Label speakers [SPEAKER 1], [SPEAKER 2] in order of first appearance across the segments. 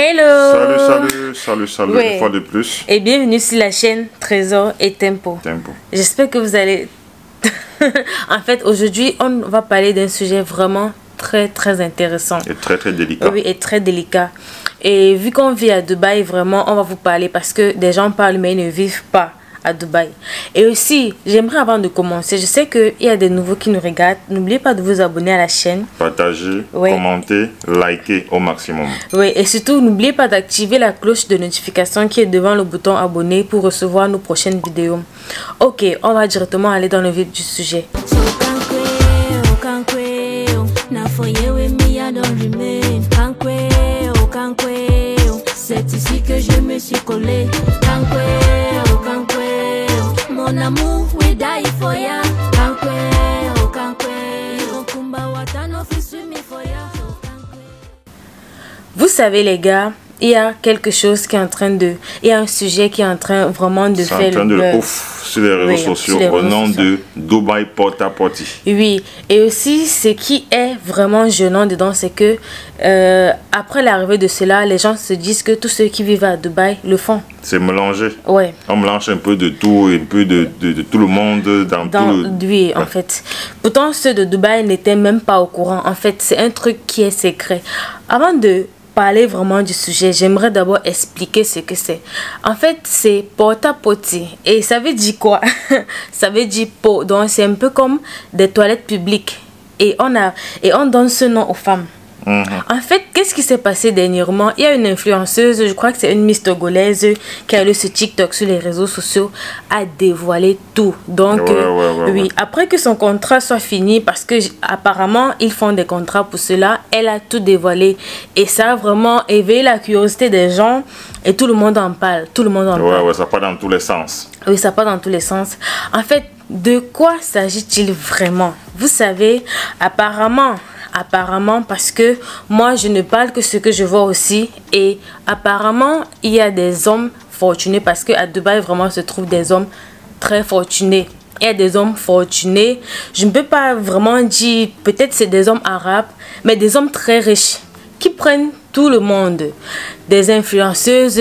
[SPEAKER 1] Hello
[SPEAKER 2] Salut, salut, salut, salut,
[SPEAKER 1] Ouais.
[SPEAKER 2] une fois de plus.
[SPEAKER 1] Et bienvenue sur la chaîne Trésor et Tempo.
[SPEAKER 2] Tempo.
[SPEAKER 1] J'espère que vous allez... en fait, aujourd'hui, on va parler d'un sujet vraiment très très intéressant.
[SPEAKER 2] Et très très délicat.
[SPEAKER 1] Oui, et très délicat. Et vu qu'on vit à Dubaï, vraiment, on va vous parler parce que des gens parlent mais ils ne vivent pas à Dubaï. Et aussi, j'aimerais avant de commencer, je sais qu'il y a des nouveaux qui nous regardent. N'oubliez pas de vous abonner à la chaîne.
[SPEAKER 2] Partagez,
[SPEAKER 1] Ouais.
[SPEAKER 2] commentez, likez au maximum.
[SPEAKER 1] Oui, et surtout, n'oubliez pas d'activer la cloche de notification qui est devant le bouton abonner pour recevoir nos prochaines vidéos. Ok, on va directement aller dans le vif du sujet.
[SPEAKER 3] Oh oh. Oh. C'est ici que je me suis collé.
[SPEAKER 1] Vous savez, les gars, il y a quelque chose qui est en train de... Il y a un sujet qui est en train vraiment de
[SPEAKER 2] C'est en
[SPEAKER 1] faire
[SPEAKER 2] train
[SPEAKER 1] le
[SPEAKER 2] de
[SPEAKER 1] buzz.
[SPEAKER 2] ouf sur les réseaux
[SPEAKER 1] Oui,
[SPEAKER 2] sociaux
[SPEAKER 1] les
[SPEAKER 2] au nom
[SPEAKER 1] sociaux.
[SPEAKER 2] de Dubaï Porta Porti.
[SPEAKER 1] Oui, et aussi ce qui est vraiment gênant dedans, c'est que euh, après l'arrivée de cela, les gens se disent que tous ceux qui vivent à Dubaï le font.
[SPEAKER 2] C'est mélangé.
[SPEAKER 1] Ouais.
[SPEAKER 2] On mélange un peu de tout, un peu de, de, de tout le monde dans,
[SPEAKER 1] dans
[SPEAKER 2] tout le...
[SPEAKER 1] oui en
[SPEAKER 2] Ouais.
[SPEAKER 1] fait pourtant ceux de Dubaï n'étaient même pas au courant en fait c'est un truc qui est secret avant de parler vraiment du sujet. J'aimerais d'abord expliquer ce que c'est. En fait c'est porta potty et ça veut dire quoi? Ça veut dire pot donc c'est un peu comme des toilettes publiques. Et on a et on donne ce nom aux femmes
[SPEAKER 2] Mhm.
[SPEAKER 1] en fait, qu'est-ce qui s'est passé dernièrement? Il y a une influenceuse, je crois que c'est une Miss Togolaise, qui a eu ce TikTok sur les réseaux sociaux, a dévoilé tout. Donc,
[SPEAKER 2] Ouais,
[SPEAKER 1] euh,
[SPEAKER 2] ouais, ouais,
[SPEAKER 1] oui, après que son contrat soit fini, parce que apparemment ils font des contrats pour cela, elle a tout dévoilé. Et ça a vraiment éveillé la curiosité des gens et tout le monde en parle. Tout le monde en parle.
[SPEAKER 2] Ouais, ça part dans tous les sens.
[SPEAKER 1] Oui, ça part dans tous les sens. En fait, de quoi s'agit-il vraiment? Vous savez, apparemment, apparemment, parce que moi, je ne parle que ce que je vois aussi. Et apparemment, il y a des hommes fortunés parce qu'à Dubaï, vraiment, se trouvent des hommes très fortunés. Il y a des hommes fortunés. Je ne peux pas vraiment dire, peut-être c'est des hommes arabes, mais des hommes très riches qui prennent tout le monde. Des influenceuses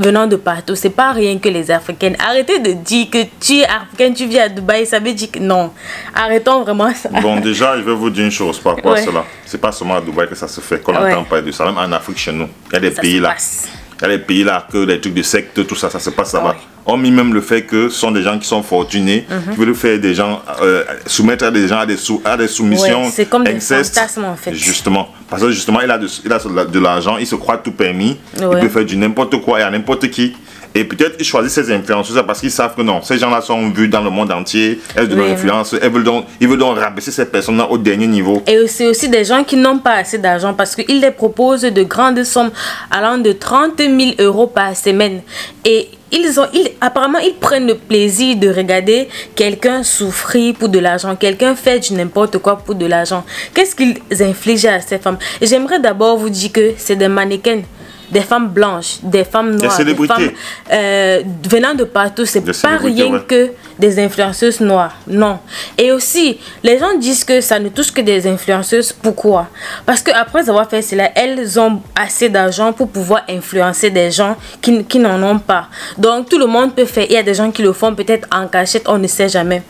[SPEAKER 1] venant de partout. C'est pas rien que les Africaines. Arrêtez de dire que tu es africaine, tu vis à Dubaï, ça veut dire que non. Arrêtons vraiment ça.
[SPEAKER 2] Bon, déjà, je vais vous dire une chose par rapport
[SPEAKER 1] Ouais.
[SPEAKER 2] à cela. C'est pas seulement à Dubaï que ça se fait, qu'on
[SPEAKER 1] Ouais.
[SPEAKER 2] entend parler de ça. Même en Afrique, chez nous, il y a des
[SPEAKER 1] Ça
[SPEAKER 2] pays là.
[SPEAKER 1] passe.
[SPEAKER 2] Il y a des pays là que les trucs de secte, tout ça, ça se passe là-bas.
[SPEAKER 1] Ouais.
[SPEAKER 2] On mis même le fait que ce sont des gens qui sont fortunés,
[SPEAKER 1] Mhm.
[SPEAKER 2] qui veulent faire des gens, euh, soumettre à des gens à des, sou- à des soumissions.
[SPEAKER 1] Ouais, c'est comme des
[SPEAKER 2] incestes.
[SPEAKER 1] fantasmes, en fait.
[SPEAKER 2] Justement. Parce que justement, il a de, il a de l'argent, il se croit tout permis, il peut faire du n'importe quoi et à n'importe qui. Et peut-être ils choisissent ces influenceuses parce qu'ils savent que non, ces gens-là sont vus dans le monde entier, elles de leur
[SPEAKER 1] Oui.
[SPEAKER 2] influence, elles veulent donc, ils veulent donc rabaisser ces personnes-là au dernier niveau.
[SPEAKER 1] Et c'est aussi des gens qui n'ont pas assez d'argent parce qu'ils les proposent de grandes sommes allant de 30 000 euros par semaine. Et ils ont, ils, apparemment, ils prennent le plaisir de regarder quelqu'un souffrir pour de l'argent, quelqu'un faire du n'importe quoi pour de l'argent. Qu'est-ce qu'ils infligent à ces femmes? J'aimerais d'abord vous dire que c'est des mannequins. Des femmes blanches, des femmes noires, des
[SPEAKER 2] célébrités.
[SPEAKER 1] femmes euh, venant de partout. C'est
[SPEAKER 2] Des
[SPEAKER 1] pas rien
[SPEAKER 2] ouais.
[SPEAKER 1] que des influenceuses noires. Non. Et aussi, les gens disent que ça ne touche que des influenceuses. Pourquoi? Parce que après avoir fait cela, elles ont assez d'argent pour pouvoir influencer des gens qui, qui n'en ont pas. Donc, tout le monde peut faire. Il y a des gens qui le font peut-être en cachette, on ne sait jamais.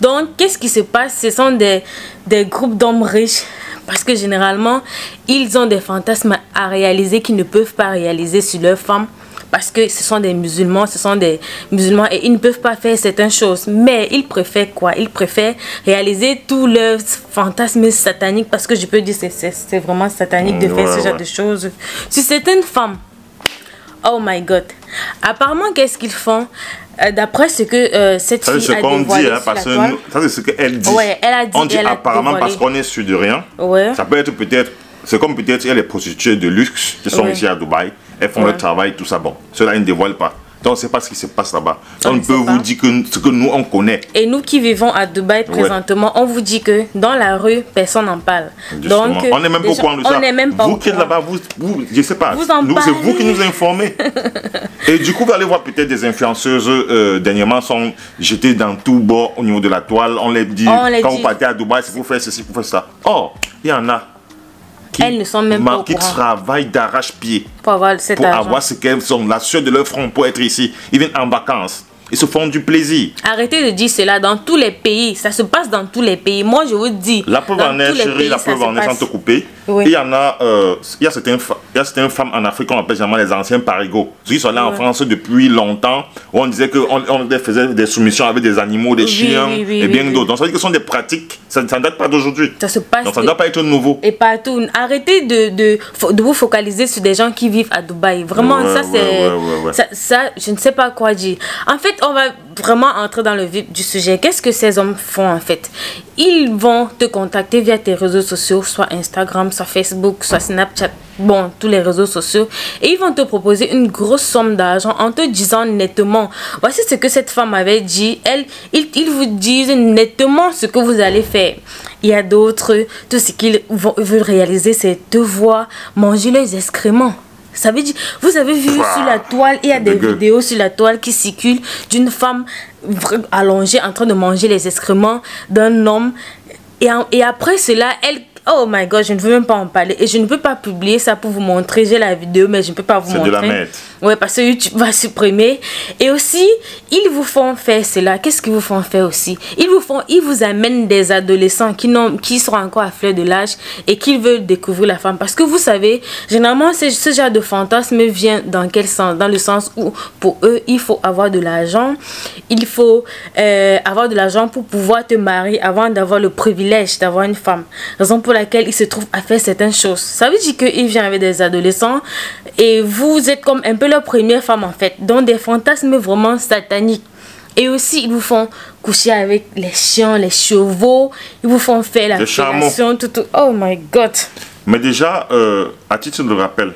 [SPEAKER 1] Donc, qu'est-ce qui se passe? Ce sont des, des groupes d'hommes riches. Parce que généralement, ils ont des fantasmes à réaliser qu'ils ne peuvent pas réaliser sur leurs femmes parce que ce sont des musulmans, ce sont des musulmans et ils ne peuvent pas faire certaines choses. Mais ils préfèrent quoi? Ils préfèrent réaliser tous leurs fantasmes sataniques parce que je peux dire que c'est- vraiment satanique de
[SPEAKER 2] Mm,
[SPEAKER 1] faire ce genre
[SPEAKER 2] ouais.
[SPEAKER 1] de choses. Sur certaines femmes, oh my god. Apparemment, qu'est-ce qu'ils font? Euh, D'après ce que euh, cette
[SPEAKER 2] Ça,
[SPEAKER 1] fille
[SPEAKER 2] ce
[SPEAKER 1] a
[SPEAKER 2] qu'on dit, hein, parce que ça, c'est ce qu'elle dit.
[SPEAKER 1] Ouais, elle a dit,
[SPEAKER 2] On dit
[SPEAKER 1] elle
[SPEAKER 2] apparemment parce qu'on est sûr de rien.
[SPEAKER 1] Ouais.
[SPEAKER 2] Ça peut être peut-être, c'est comme peut-être a les prostituées de luxe qui sont
[SPEAKER 1] Ouais.
[SPEAKER 2] ici à Dubaï, elles font
[SPEAKER 1] Ouais.
[SPEAKER 2] leur travail, tout ça. Bon, cela ils ne dévoilent pas. Donc, on ne sait pas ce qui se passe là-bas.
[SPEAKER 1] On ne
[SPEAKER 2] peut
[SPEAKER 1] pas.
[SPEAKER 2] vous dire que ce que nous, on connaît.
[SPEAKER 1] Et nous qui vivons à Dubaï présentement, on vous dit que dans la rue, personne n'en parle.
[SPEAKER 2] Justement.
[SPEAKER 1] Donc,
[SPEAKER 2] on n'est même pas
[SPEAKER 1] les
[SPEAKER 2] au courant
[SPEAKER 1] gens-
[SPEAKER 2] de ça.
[SPEAKER 1] Même pas
[SPEAKER 2] vous
[SPEAKER 1] au
[SPEAKER 2] qui êtes là-bas, vous, vous, je sais pas.
[SPEAKER 1] Vous
[SPEAKER 2] c'est vous qui nous informez. Et du coup, vous allez voir peut-être des influenceuses euh, dernièrement sont jetées dans tout bord au niveau de la toile. On les dit,
[SPEAKER 1] On les
[SPEAKER 2] quand
[SPEAKER 1] dit.
[SPEAKER 2] vous partez à Dubaï, c'est pour faire ceci, pour faire ça. Oh, il y en a. qui,
[SPEAKER 1] Elles ne sont même pas
[SPEAKER 2] qui travaillent d'arrache-pied
[SPEAKER 1] Pour avoir cet
[SPEAKER 2] pour avoir ce qu'elles sont, la sueur de leur front pour être ici. Ils viennent en vacances. Ils se font du plaisir.
[SPEAKER 1] Arrêtez de dire cela dans tous les pays. Ça se passe dans tous les pays. Moi, je vous dis.
[SPEAKER 2] La preuve en est, chérie, la preuve en est sans te couper.
[SPEAKER 1] Oui.
[SPEAKER 2] Il y en a, euh, il y a certaines, il y a certaines femmes en Afrique qu'on appelle généralement les anciens parigots. Ceux qui sont là en. France depuis longtemps, où on disait qu'on on faisait des soumissions avec des animaux, des
[SPEAKER 1] Oui,
[SPEAKER 2] chiens
[SPEAKER 1] oui,
[SPEAKER 2] et bien d'autres. Donc ça veut dire que ce sont des pratiques, ça ça ne date pas d'aujourd'hui.
[SPEAKER 1] Ça se passe.
[SPEAKER 2] Donc ça ne doit pas être nouveau.
[SPEAKER 1] et partout. Arrêtez de, de, vous focaliser sur des gens qui vivent à Dubaï. Vraiment,
[SPEAKER 2] Ouais,
[SPEAKER 1] ça,
[SPEAKER 2] ouais,
[SPEAKER 1] c'est. ça, je ne sais pas quoi dire. En fait, on va vraiment entrer dans le vif du sujet. Qu'est-ce que ces hommes font, en fait? Ils vont te contacter via tes réseaux sociaux, soit Instagram, soit Facebook, soit Snapchat. Bon, tous les réseaux sociaux. Et ils vont te proposer une grosse somme d'argent en te disant nettement. Voici ce que cette femme avait dit. Elle, ils, ils vous disent nettement ce que vous allez faire. Il y a d'autres, tout ce qu'ils vont- veulent réaliser, c'est te voir manger leurs excréments. Ça veut dire, vous avez vu sur la toile, il y a des vidéos sur la toile qui circulent d'une femme allongée en train de manger les excréments d'un homme. Et, et après cela, elle... Oh my god, je ne veux même pas en parler. Et je ne peux pas publier ça pour vous montrer. J'ai la vidéo, mais je ne peux pas vous
[SPEAKER 2] C'est de
[SPEAKER 1] montrer.
[SPEAKER 2] la merde.
[SPEAKER 1] Ouais, parce que YouTube va supprimer. Et aussi, ils vous font faire cela. Qu'est-ce qu'ils vous font faire aussi? Ils vous font, ils vous amènent des adolescents qui, qui sont encore à fleur de l'âge et qui veulent découvrir la femme. Parce que vous savez, généralement, ce, ce genre de fantasme vient dans quel sens? Dans le sens où, pour eux, il faut avoir de l'argent. Il faut euh, avoir de l'argent pour pouvoir te marier avant d'avoir le privilège d'avoir une femme. Raison pour laquelle ils se trouvent à faire certaines choses. Ça veut dire qu'ils viennent avec des adolescents et vous êtes comme un peu leur première femme en fait. Donc des fantasmes vraiment sataniques. Et aussi, ils vous font coucher avec les chiens, les chevaux. Ils vous font faire la fellation, tout, tout. Oh my god.
[SPEAKER 2] Mais déjà, euh, à titre de rappel,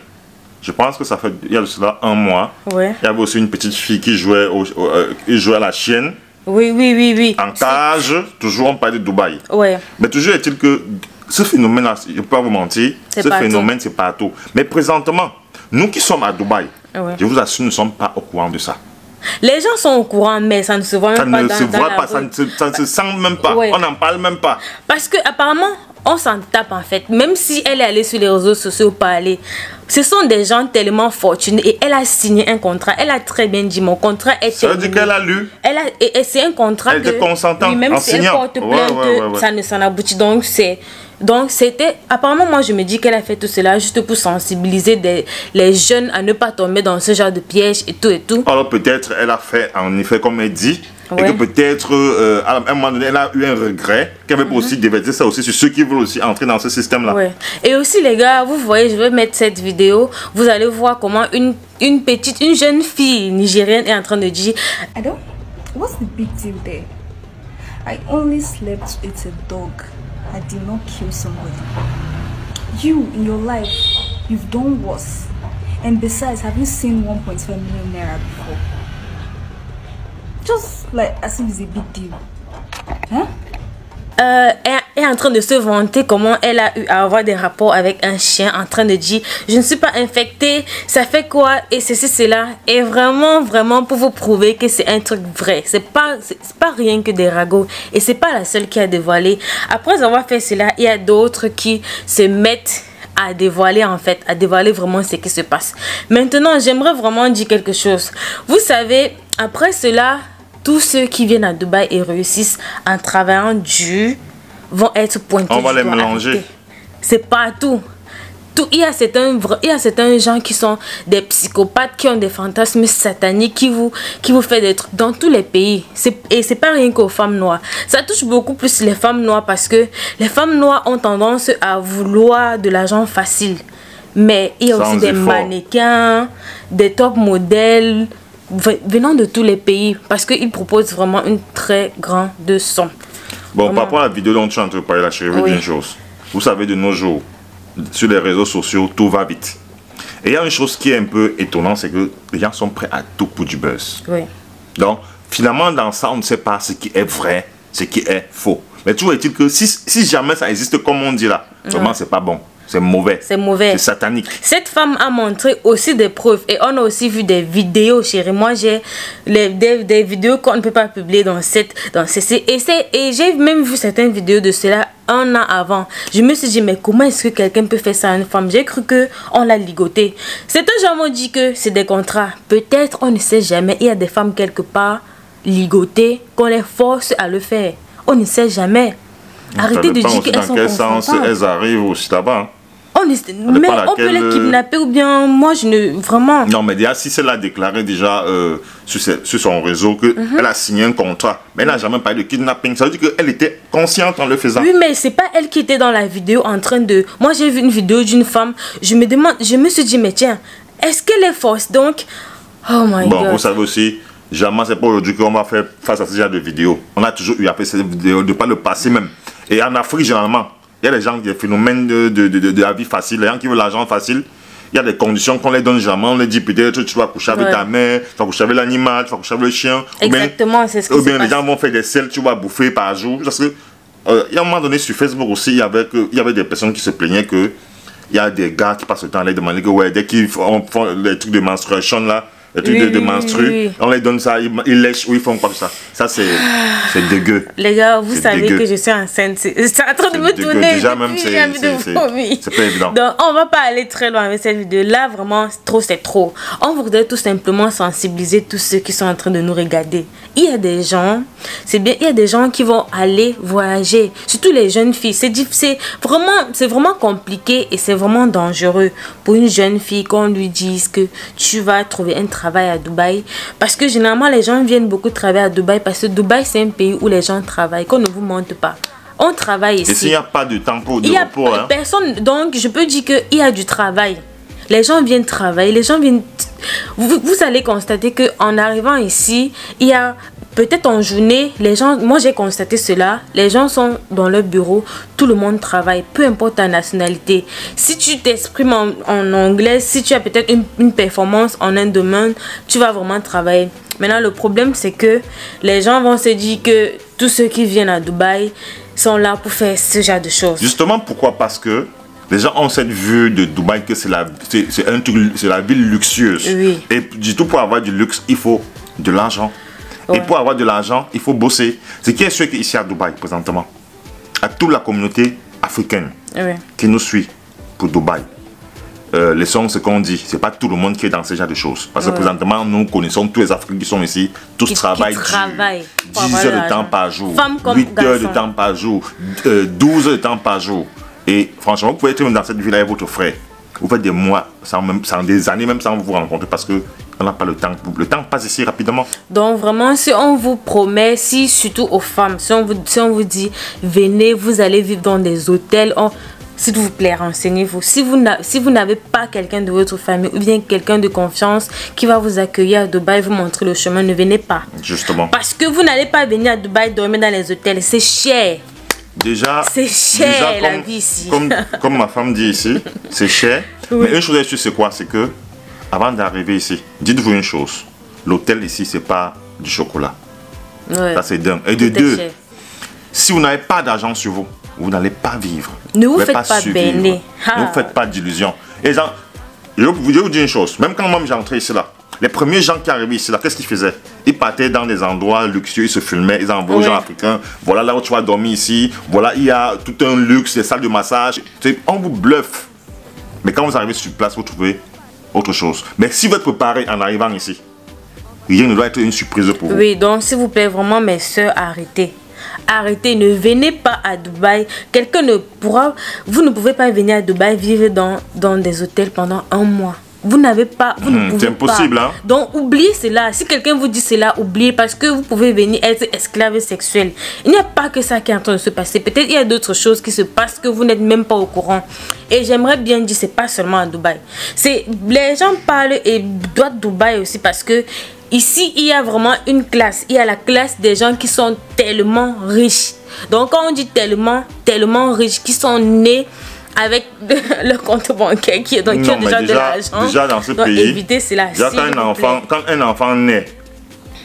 [SPEAKER 2] je pense que ça fait, il y a de cela un mois,
[SPEAKER 1] Ouais.
[SPEAKER 2] il y avait aussi une petite fille qui jouait, au, au- euh, qui jouait à la chienne,
[SPEAKER 1] Oui, oui, oui, oui.
[SPEAKER 2] en cage, toujours on parlait de Dubaï.
[SPEAKER 1] Ouais.
[SPEAKER 2] Mais toujours est-il que ce phénomène-là, je ne peux pas vous mentir, ce
[SPEAKER 1] partout.
[SPEAKER 2] phénomène, c'est partout. Mais présentement, nous qui sommes à Dubaï,
[SPEAKER 1] Ouais.
[SPEAKER 2] je vous assure, nous ne sommes pas au courant de ça.
[SPEAKER 1] Les gens sont au courant, mais ça ne se voit même
[SPEAKER 2] Ça
[SPEAKER 1] pas
[SPEAKER 2] ne
[SPEAKER 1] dans,
[SPEAKER 2] se
[SPEAKER 1] dans
[SPEAKER 2] voit
[SPEAKER 1] la
[SPEAKER 2] pas, ça ne, se, ça ne se sent même pas.
[SPEAKER 1] Ouais.
[SPEAKER 2] On n'en parle même pas.
[SPEAKER 1] Parce que apparemment, on s'en tape en fait. Même si elle est allée sur les réseaux sociaux parler, ce sont des gens tellement fortunés et elle a signé un contrat. Elle a très bien dit mon contrat est
[SPEAKER 2] Ça veut dire qu'elle a lu.
[SPEAKER 1] Elle a, et, et c'est un contrat
[SPEAKER 2] Elle
[SPEAKER 1] que,
[SPEAKER 2] était consentante
[SPEAKER 1] même
[SPEAKER 2] en
[SPEAKER 1] si elle porte plainte,
[SPEAKER 2] ouais, ouais.
[SPEAKER 1] ça ne s'en aboutit. Donc c'est donc c'était apparemment moi je me dis qu'elle a fait tout cela juste pour sensibiliser des, les jeunes à ne pas tomber dans ce genre de piège et tout et tout.
[SPEAKER 2] Alors peut-être elle a fait en effet comme elle dit. Et que peut-être euh, à un moment donné elle a eu un regret. Qu'elle veut aussi déverser ça aussi sur ceux qui veulent aussi entrer dans ce système-là.
[SPEAKER 1] Ouais. Et aussi les gars, vous voyez, je vais mettre cette vidéo. Vous allez voir comment une, une petite, une jeune fille nigérienne est en train de dire
[SPEAKER 4] I don't. What's the big deal there? I only slept with a dog. I did not kill somebody. You, in your life, you've done worse. And besides, have you seen 1.5 million naira before? Just like as if it's a big deal. Huh?
[SPEAKER 1] euh, est, en train de se vanter comment elle a eu à avoir des rapports avec un chien en train de dire je ne suis pas infectée, ça fait quoi et ceci cela et vraiment vraiment pour vous prouver que c'est un truc vrai. C'est pas pas rien que des ragots et c'est pas la seule qui a dévoilé. Après avoir fait cela, il y a d'autres qui se mettent à dévoiler en fait, à dévoiler vraiment ce qui se passe. Maintenant, j'aimerais vraiment dire quelque chose. Vous savez, après cela, tous ceux qui viennent à Dubaï et réussissent en travaillant dur vont être pointés.
[SPEAKER 2] On va les mélanger.
[SPEAKER 1] C'est partout. Tout, il y a certains il y a certains gens qui sont des psychopathes qui ont des fantasmes sataniques qui vous qui vous fait des trucs dans tous les pays et c'est pas rien qu'aux femmes noires ça touche beaucoup plus les femmes noires parce que les femmes noires ont tendance à vouloir de l'argent facile mais il y a
[SPEAKER 2] Sans
[SPEAKER 1] aussi des
[SPEAKER 2] effort.
[SPEAKER 1] mannequins des top modèles ve- venant de tous les pays parce qu'ils proposent vraiment une très grande somme
[SPEAKER 2] Bon, par rapport à la vidéo dont tu es en train de parler, là, je vais vous
[SPEAKER 1] Oui.
[SPEAKER 2] dire une chose. Vous savez, de nos jours, sur les réseaux sociaux, tout va vite. Et il y a une chose qui est un peu étonnante, c'est que les gens sont prêts à tout pour du buzz.
[SPEAKER 1] oui
[SPEAKER 2] Donc, finalement, dans ça, on ne sait pas ce qui est vrai, ce qui est faux. Mais toujours est-il que si, si jamais ça existe comme on dit là, vraiment, c'est pas bon. C'est mauvais.
[SPEAKER 1] C'est mauvais.
[SPEAKER 2] C'est satanique.
[SPEAKER 1] Cette femme a montré aussi des preuves et on a aussi vu des vidéos, chérie. Moi, j'ai des, des vidéos qu'on ne peut pas publier dans cette dans ces et c'est et j'ai même vu certaines vidéos de cela un an avant. Je me suis dit mais comment est-ce que quelqu'un peut faire ça à une femme? J'ai cru que on l'a ligoté. Certains gens m'ont dit que c'est des contrats. Peut-être on ne sait jamais. Il y a des femmes quelque part ligotées qu'on les force à le faire. On ne sait jamais. Arrêtez de dire qu'elles
[SPEAKER 2] dans
[SPEAKER 1] sont
[SPEAKER 2] quel sens elles arrivent aussi là-bas.
[SPEAKER 1] On est- mais on peut les
[SPEAKER 2] euh,
[SPEAKER 1] kidnapper ou bien moi je ne vraiment.
[SPEAKER 2] Non, mais déjà, si c'est l'a déclaré déjà euh, sur, sur son réseau qu'elle
[SPEAKER 1] Mhm.
[SPEAKER 2] a signé un contrat, mais elle n'a jamais parlé de kidnapping, ça veut dire qu'elle était consciente en le faisant.
[SPEAKER 1] Oui, mais c'est pas elle qui était dans la vidéo en train de. Moi, j'ai vu une vidéo d'une femme. Je me demande, je me suis dit, mais tiens, est-ce qu'elle est fausse Donc, oh my
[SPEAKER 2] Bon,
[SPEAKER 1] god.
[SPEAKER 2] vous savez aussi, jamais c'est pas aujourd'hui qu'on va faire face à ce genre de vidéos. On a toujours eu à faire ces vidéos, de pas le passé même. Et en Afrique, généralement, il y a des gens, des phénomènes de, de, de, de la vie facile, les gens qui veulent l'argent facile. Il y a des conditions qu'on les donne jamais. On les dit peut-être tu vas coucher avec
[SPEAKER 1] Ouais.
[SPEAKER 2] ta mère, tu vas coucher avec l'animal, tu vas coucher avec le chien.
[SPEAKER 1] Exactement, c'est ce qui
[SPEAKER 2] Ou bien les
[SPEAKER 1] passe.
[SPEAKER 2] gens vont faire des selles, tu vas bouffer par jour. Parce que, euh, il y a un moment donné sur Facebook aussi, il y avait, que- il y avait des personnes qui se plaignaient que il y a des gars qui passent le temps à les demander que, ouais, dès qu'ils font, font les trucs de menstruation là, les trucs
[SPEAKER 1] Oui,
[SPEAKER 2] de, de menstru,
[SPEAKER 1] oui, oui.
[SPEAKER 2] on les donne ça, ils, ils lèchent ou ils font comme ça. Ça, c'est dégueu.
[SPEAKER 1] Les gars, vous savez
[SPEAKER 2] dégueu.
[SPEAKER 1] que je suis enceinte. C'est en train de me
[SPEAKER 2] dégueu.
[SPEAKER 1] tourner.
[SPEAKER 2] Déjà, même, c'est- pas évident.
[SPEAKER 1] Donc, on va pas aller très loin avec cette vidéo. Là, vraiment, trop, c'est trop. On voudrait tout simplement sensibiliser tous ceux qui sont en train de nous regarder. Il y a des gens, c'est bien, il y a des gens qui vont aller voyager. Surtout les jeunes filles. C'est vraiment, c'est vraiment compliqué et c'est vraiment dangereux pour une jeune fille qu'on lui dise que tu vas trouver un travail à Dubaï. Parce que généralement, les gens viennent beaucoup travailler à Dubaï parce que Dubaï, c'est un pays où les gens travaillent. Qu'on ne vous montre pas. On travaille ici.
[SPEAKER 2] Et s'il n'y a pas de temps pour de
[SPEAKER 1] Il y a
[SPEAKER 2] repos, hein,
[SPEAKER 1] personne. Donc, je peux dire qu'il y a du travail. Les gens viennent travailler. Les gens viennent. Vous, vous allez constater que en arrivant ici, il y a peut-être en journée, les gens. Moi, j'ai constaté cela. Les gens sont dans leur bureau. Tout le monde travaille. Peu importe ta nationalité. Si tu t'exprimes en, en anglais, si tu as peut-être une, une performance en un domaine, tu vas vraiment travailler. Maintenant, le problème, c'est que les gens vont se dire que tous ceux qui viennent à Dubaï sont là pour faire ce genre de choses.
[SPEAKER 2] Justement, pourquoi? Parce que les gens ont cette vue de Dubaï que c'est la, c'est, la ville luxueuse.
[SPEAKER 1] Oui.
[SPEAKER 2] Et du tout pour avoir du luxe, il faut de l'argent. Et pour avoir de l'argent, il faut bosser. Ce qui est sûr qu'ici à Dubaï, présentement, à toute la communauté africaine
[SPEAKER 1] Oui.
[SPEAKER 2] qui nous suit pour Dubaï, euh, laissons ce qu'on dit. C'est pas tout le monde qui est dans ce genre de choses. Parce que
[SPEAKER 1] Ouais.
[SPEAKER 2] présentement, nous connaissons tous les Africains qui sont ici. Tous
[SPEAKER 1] Qui-
[SPEAKER 2] travaillent, dur.
[SPEAKER 1] travaillent pour
[SPEAKER 2] 10
[SPEAKER 1] avoir
[SPEAKER 2] heures
[SPEAKER 1] de
[SPEAKER 2] temps par jour.
[SPEAKER 1] Femmes comme
[SPEAKER 2] 8 heures de temps par jour. euh, 12 heures de temps par jour. Et franchement, vous pouvez être dans cette ville avec votre frère. Vous faites des mois, sans, même, sans des années même sans vous rencontrer parce que on n'a pas le temps. Le temps passe ici rapidement.
[SPEAKER 1] Donc vraiment, si on vous promet, si surtout aux femmes, si on vous, si on vous dit, venez, vous allez vivre dans des hôtels, on- s'il vous plaît, renseignez-vous. Si vous si n'avez pas quelqu'un de votre famille ou bien quelqu'un de confiance qui va vous accueillir à Dubaï, vous montrer le chemin, ne venez pas.
[SPEAKER 2] Justement.
[SPEAKER 1] Parce que vous n'allez pas venir à Dubaï dormir dans les hôtels, c'est cher.
[SPEAKER 2] Déjà,
[SPEAKER 1] C'est cher,
[SPEAKER 2] déjà,
[SPEAKER 1] la
[SPEAKER 2] comme,
[SPEAKER 1] vie ici.
[SPEAKER 2] Comme, comme ma femme dit ici, c'est cher. Mais une chose est sûre, c'est quoi? C'est que avant d'arriver ici, dites-vous une chose. L'hôtel ici, c'est pas du chocolat.
[SPEAKER 1] Ouais.
[SPEAKER 2] Ça, c'est d'un. Et de deux, si vous n'avez pas d'argent sur vous, vous n'allez pas vivre.
[SPEAKER 1] Ne vous faites pas. Ah.
[SPEAKER 2] Vous faites pas d'illusions. Et je vais vous je vous dire une chose. Même quand moi j'ai entré ici là, les premiers gens qui arrivaient ici là, qu'est-ce qu'ils faisaient? Ils partaient dans des endroits luxueux, ils se filmaient, ils envoyaient aux gens africains. Voilà là où tu vas dormir ici. Voilà, il y a tout un luxe, des salles de massage. On vous bluffe. Mais quand vous arrivez sur place, vous trouvez autre chose. Mais si vous êtes préparé en arrivant ici, rien ne doit être une surprise pour vous.
[SPEAKER 1] Oui, donc s'il vous plaît, vraiment, mes soeurs, arrêtez. Arrêtez, ne venez pas à Dubaï. Quelqu'un ne pourra. Vous ne pouvez pas venir à Dubaï vivre dans, dans des hôtels pendant un mois. Vous n'avez pas. Vous ne
[SPEAKER 2] Hmm,
[SPEAKER 1] pouvez
[SPEAKER 2] c'est impossible,
[SPEAKER 1] pas.
[SPEAKER 2] hein.
[SPEAKER 1] Donc oubliez cela. Si quelqu'un vous dit cela, oubliez parce que vous pouvez venir être esclave sexuel. Il n'y a pas que ça qui est en train de se passer. Peut-être il y a d'autres choses qui se passent que vous n'êtes même pas au courant. Et j'aimerais bien dire, c'est pas seulement à Dubaï. C'est les gens parlent et doivent Dubaï aussi parce que ici il y a vraiment une classe. Il y a la classe des gens qui sont tellement riches. Donc quand on dit tellement, tellement riches, qui sont nés avec le compte bancaire qui est donc
[SPEAKER 2] Non,
[SPEAKER 1] a
[SPEAKER 2] mais
[SPEAKER 1] déjà, de
[SPEAKER 2] déjà,
[SPEAKER 1] l'argent.
[SPEAKER 2] déjà dans ce
[SPEAKER 1] Donc,
[SPEAKER 2] pays,
[SPEAKER 1] évitez cela.
[SPEAKER 2] déjà quand un, enfant, quand un enfant naît,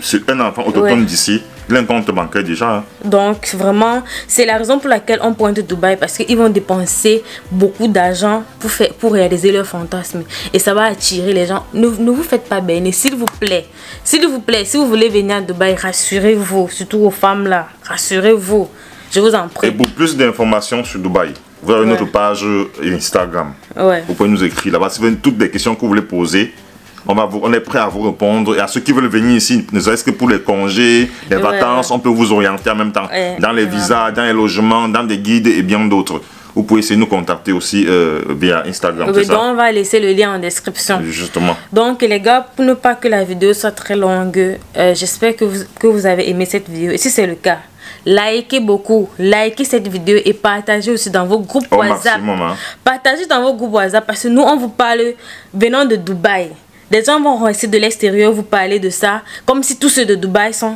[SPEAKER 2] c'est un enfant autochtone
[SPEAKER 1] Ouais.
[SPEAKER 2] d'ici, plein compte bancaire déjà. hein.
[SPEAKER 1] Donc vraiment, c'est la raison pour laquelle on pointe Dubaï parce qu'ils vont dépenser beaucoup d'argent pour, faire, pour réaliser leur fantasme. Et ça va attirer les gens. Ne, ne vous faites pas bénir, s'il vous plaît. S'il vous plaît, si vous voulez venir à Dubaï, rassurez-vous, surtout aux femmes là. Rassurez-vous. Je vous en
[SPEAKER 2] Et
[SPEAKER 1] prie.
[SPEAKER 2] pour plus d'informations sur Dubaï, avez
[SPEAKER 1] Ouais.
[SPEAKER 2] notre page Instagram.
[SPEAKER 1] Ouais.
[SPEAKER 2] Vous pouvez nous écrire là-bas. Si vous avez toutes les questions que vous voulez poser, on, va vous- on est prêt à vous répondre. Et à ceux qui veulent venir ici, ne serait-ce que pour les congés, les
[SPEAKER 1] Ouais.
[SPEAKER 2] vacances, on peut vous orienter en même temps. Dans les visas, dans les logements, dans des guides et bien d'autres. Vous pouvez essayer de nous contacter aussi euh, via Instagram.
[SPEAKER 1] Oui,
[SPEAKER 2] ça?
[SPEAKER 1] donc on va laisser le lien en description.
[SPEAKER 2] Justement.
[SPEAKER 1] Donc les gars, pour ne pas que la vidéo soit très longue, euh, j'espère que vous, que vous avez aimé cette vidéo. Et si c'est le cas, likez beaucoup, likez cette vidéo et partagez aussi dans vos groupes
[SPEAKER 2] Au
[SPEAKER 1] WhatsApp.
[SPEAKER 2] maximum. Hein.
[SPEAKER 1] Partagez dans vos groupes WhatsApp parce que nous, on vous parle venant de Dubaï. Des gens vont rester de l'extérieur vous parler de ça, comme si tous ceux de Dubaï sont,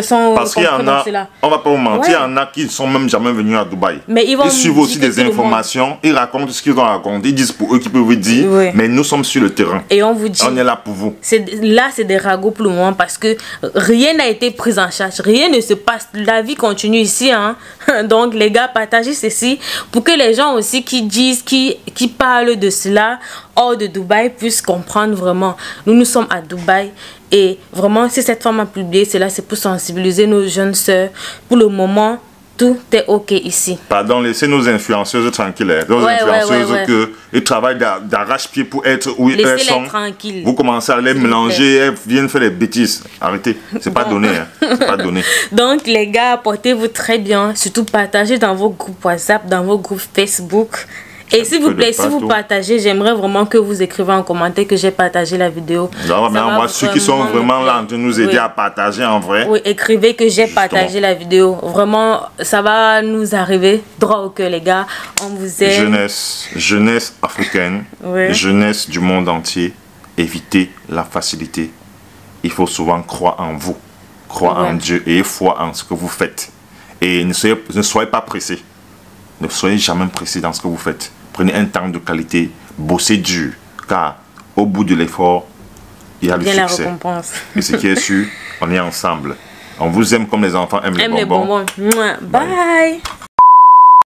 [SPEAKER 1] sont
[SPEAKER 2] Parce qu'il y en a, on va pas vous mentir, il
[SPEAKER 1] Ouais.
[SPEAKER 2] y en a qui ne sont même jamais venus à Dubaï.
[SPEAKER 1] Mais ils vont
[SPEAKER 2] suivent aussi des informations, ils racontent ce qu'ils ont raconté, ils disent pour eux qu'ils peuvent vous dire, mais nous sommes sur le terrain.
[SPEAKER 1] Et on vous dit.
[SPEAKER 2] On est là pour vous.
[SPEAKER 1] C'est là c'est des ragots pour le moment parce que rien n'a été pris en charge rien ne se passe la vie continue ici hein donc les gars partagez ceci pour que les gens aussi qui disent qui qui parlent de cela hors de Dubaï puissent comprendre vraiment nous nous sommes à Dubaï et vraiment si cette femme a publié cela c'est pour sensibiliser nos jeunes sœurs pour le moment tout est ok ici
[SPEAKER 2] Pardon, laissez nos influenceuses tranquilles. Nos
[SPEAKER 1] Ouais,
[SPEAKER 2] influenceuses
[SPEAKER 1] ouais, ouais.
[SPEAKER 2] que ils travaillent d'a- d'arrache-pied pour être où elles
[SPEAKER 1] Laissez-les
[SPEAKER 2] sont.
[SPEAKER 1] tranquilles.
[SPEAKER 2] Vous commencez à les mélanger, elles viennent faire des bêtises. Arrêtez. C'est pas donné. Hein. Pas donné.
[SPEAKER 1] Donc, les gars, portez-vous très bien. Surtout, partagez dans vos groupes WhatsApp, dans vos groupes Facebook. Et s'il vous plaît, si vous partagez, j'aimerais vraiment que vous écrivez en commentaire que j'ai partagé la vidéo.
[SPEAKER 2] Maintenant,
[SPEAKER 1] va
[SPEAKER 2] moi, ceux qui sont
[SPEAKER 1] me
[SPEAKER 2] vraiment là de nous aider
[SPEAKER 1] Oui.
[SPEAKER 2] à partager en vrai,
[SPEAKER 1] Oui, écrivez que j'ai partagé la vidéo. Vraiment, ça va nous arriver droit au cœur, les gars. On vous aime.
[SPEAKER 2] jeunesse, jeunesse africaine, jeunesse du monde entier, évitez la facilité. Il faut souvent croire en vous, croire en Dieu et foi en ce que vous faites. Et ne soyez, ne soyez pas pressé. Ne soyez jamais pressé dans ce que vous faites. Prenez un temps de qualité, bossez dur, car au bout de l'effort, il y a le
[SPEAKER 1] Bien la
[SPEAKER 2] succès.
[SPEAKER 1] récompense.
[SPEAKER 2] Et ce qui est sûr, on est ensemble. On vous aime comme les enfants aiment,
[SPEAKER 1] Aime
[SPEAKER 2] les
[SPEAKER 1] les
[SPEAKER 2] bonbons.
[SPEAKER 1] bonbons. Mouah. Bye.